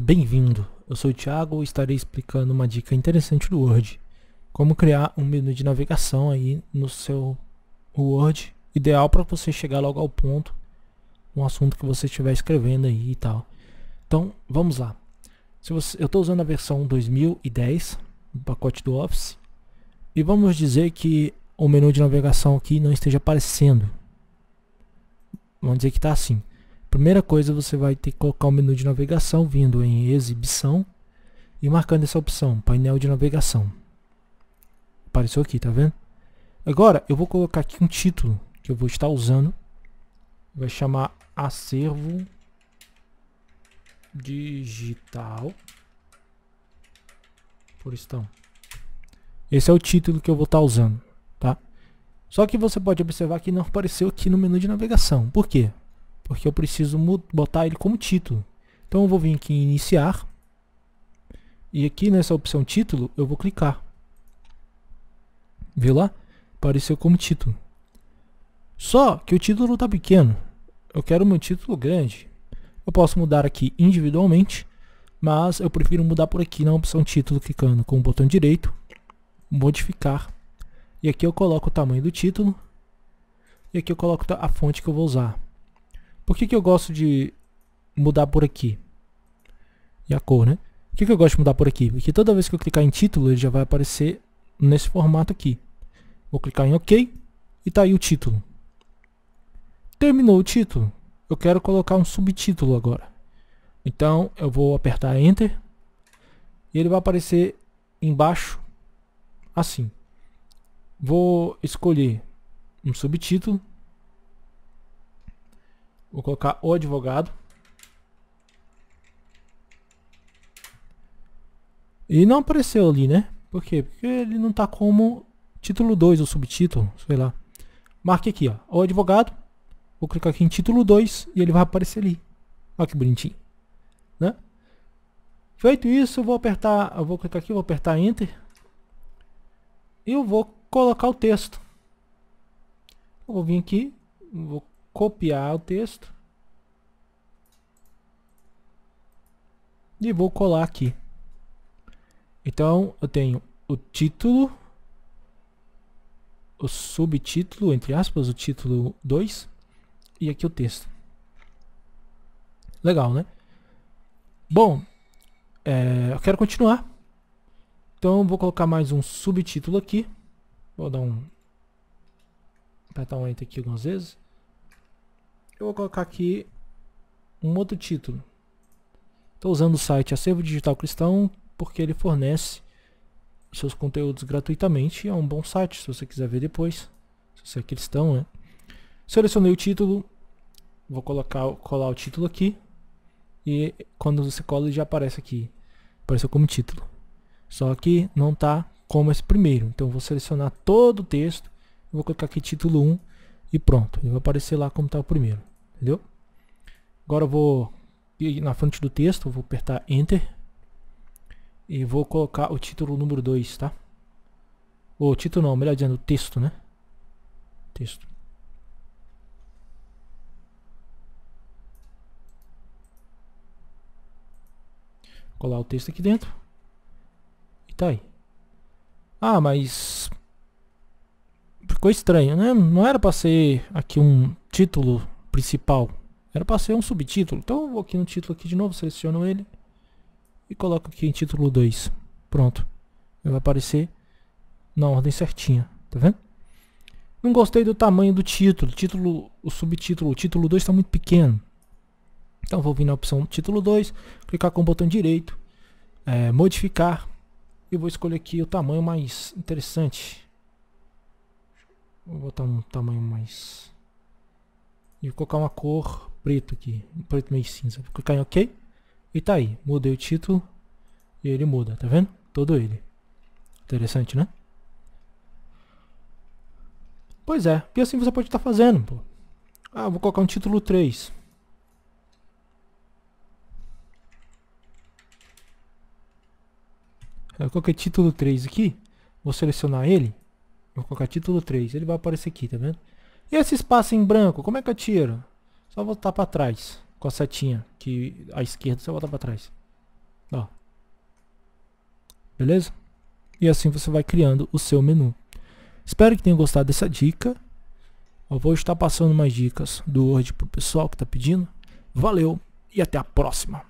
Bem-vindo, eu sou o Thiago e estarei explicando uma dica interessante do Word. Como criar um menu de navegação aí no seu Word, ideal para você chegar logo ao ponto, um assunto que você estiver escrevendo aí e tal. Então, vamos lá. Se você, eu estou usando a versão 2010 do pacote do Office e vamos dizer que o menu de navegação aqui não esteja aparecendo. Vamos dizer que está assim. Primeira coisa, você vai ter que colocar o menu de navegação vindo em exibição e marcando essa opção, painel de navegação. Apareceu aqui, tá vendo? Agora, eu vou colocar aqui um título que eu vou estar usando. Vai chamar acervo digital por estão. Esse é o título que eu vou estar usando, tá? Só que você pode observar que não apareceu aqui no menu de navegação. Por quê? Porque eu preciso botar ele como título. Então eu vou vir aqui em iniciar e aqui nessa opção título eu vou clicar. Viu lá? Apareceu como título. Só que o título está pequeno. Eu quero meu título grande. Eu posso mudar aqui individualmente, mas eu prefiro mudar por aqui na opção título, clicando com o botão direito, modificar. E aqui eu coloco o tamanho do título. E aqui eu coloco a fonte que eu vou usar. Por que, que eu gosto de mudar por aqui? E a cor, né? Por que, que eu gosto de mudar por aqui? Porque toda vez que eu clicar em título, ele já vai aparecer nesse formato aqui. Vou clicar em OK e tá aí o título. Terminou o título. Eu quero colocar um subtítulo agora. Então eu vou apertar Enter e ele vai aparecer embaixo assim. Vou escolher um subtítulo Vou colocar o advogado. E não apareceu ali, né? Por quê? Porque ele não está como título 2 ou subtítulo, sei lá. Marque aqui, ó, o advogado. Vou clicar aqui em título 2 e ele vai aparecer ali. Olha que bonitinho, né? Feito isso, eu vou apertar, eu vou clicar aqui, vou apertar Enter. E eu vou colocar o texto. Eu vou vir aqui, vou copiar o texto e vou colar aqui. Então eu tenho o título, o subtítulo, entre aspas, o título 2 e aqui o texto. Legal, né? Bom, é, eu quero continuar. Então vou colocar mais um subtítulo aqui. Vou dar um apertar um enter aqui algumas vezes. Eu vou colocar aqui um outro título. Estou usando o site Acervo Digital Cristão porque ele fornece seus conteúdos gratuitamente. É um bom site se você quiser ver depois. Se você é cristão, né? Selecionei o título. Vou colocar, colar o título aqui. E quando você cola ele já aparece aqui. Apareceu como título. Só que não está como esse primeiro. Então vou selecionar todo o texto. Vou colocar aqui título 1 e pronto. Ele vai aparecer lá como está o primeiro entendeu? Agora eu vou ir na frente do texto, vou apertar Enter e vou colocar o título número 2, tá? O título não, melhor dizendo, o texto, né? Texto. Colar o texto aqui dentro. E tá aí. Ah, mas ficou estranho, né? Não era para ser aqui um título principal. Era para ser um subtítulo. Então eu vou aqui no título aqui de novo, seleciono ele e coloco aqui em título 2. Pronto. Ele vai aparecer na ordem certinha, tá vendo? Não gostei do tamanho do título. Título, o subtítulo, o título 2 está muito pequeno. Então vou vir na opção título 2, clicar com o botão direito, é, modificar e vou escolher aqui o tamanho mais interessante. Vou botar um tamanho mais e vou colocar uma cor preto aqui, um preto meio cinza. Vou clicar em OK e tá aí. Mudei o título e ele muda, tá vendo? Todo ele. Interessante, né? Pois é, e assim você pode estar tá fazendo. Pô. Ah, vou colocar um título 3. Eu coloquei título 3 aqui. Vou selecionar ele. Vou colocar título 3. Ele vai aparecer aqui, tá vendo? E esse espaço em branco, como é que eu tiro? Só voltar para trás com a setinha, que à esquerda você volta para trás. Ó. Beleza? E assim você vai criando o seu menu. Espero que tenham gostado dessa dica. Eu vou estar passando mais dicas do Word para o pessoal que está pedindo. Valeu e até a próxima.